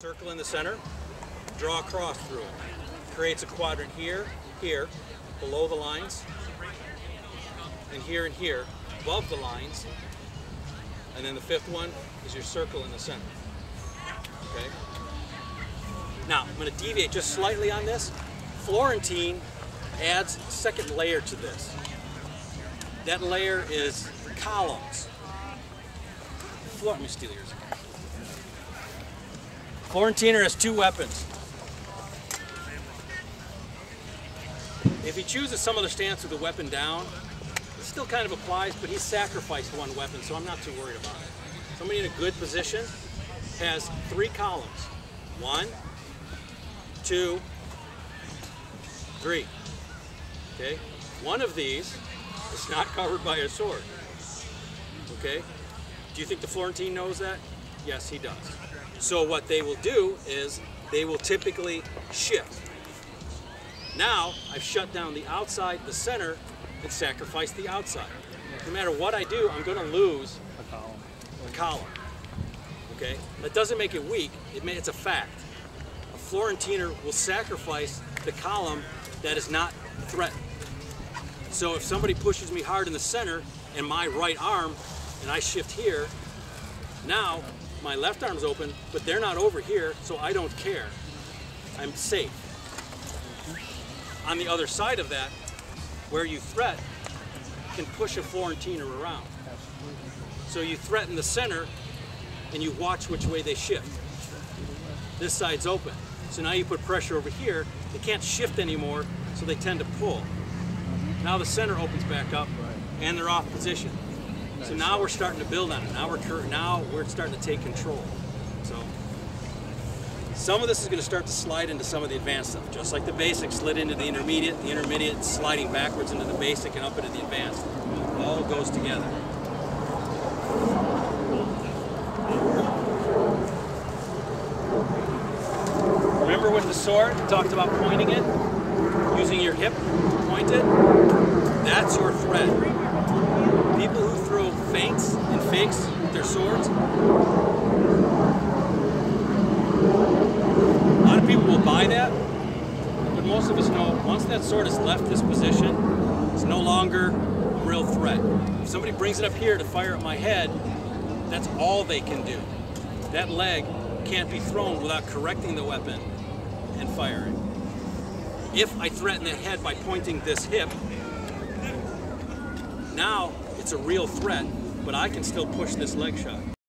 Circle in the center, draw a cross through it. Creates a quadrant here, here, below the lines, and here and here, above the lines. And then the fifth one is your circle in the center. Okay? Now, I'm going to deviate just slightly on this. Florentine adds a second layer to this. That layer is columns. Flor let me steal yours. Florentiner has two weapons. If he chooses some other stance with the weapon down, it still kind of applies, but he's sacrificed one weapon, so I'm not too worried about it. Somebody in a good position has three columns. One, two, three. Okay? One of these is not covered by a sword. Okay? Do you think the Florentine knows that? Yes, he does. So what they will do is they will typically shift. Now I've shut down the outside, the center, and sacrificed the outside. No matter what I do, I'm going to lose a column. A column. Okay? That doesn't make it weak. It may, it's a fact. A Florentiner will sacrifice the column that is not threatened. So if somebody pushes me hard in the center and my right arm, and I shift here, now my left arm's open, but they're not over here, so I don't care. I'm safe. On the other side of that, where you threat, can push a Florentiner around. So you threaten the center and you watch which way they shift. This side's open. So now you put pressure over here, they can't shift anymore, so they tend to pull. Now the center opens back up and they're off position. So now we're starting to build on it. Now we're now we're starting to take control. So some of this is going to start to slide into some of the advanced stuff, just like the basic slid into the intermediate, the intermediate sliding backwards into the basic and up into the advanced. It all goes together. Remember with the sword, we talked about pointing it, using your hip to point it? That's your threat. Fakes with their swords, a lot of people will buy that, but most of us know once that sword has left this position, it's no longer a real threat. If somebody brings it up here to fire at my head, that's all they can do. That leg can't be thrown without correcting the weapon and firing. If I threaten the head by pointing this hip, now it's a real threat, but I can still push this leg shot.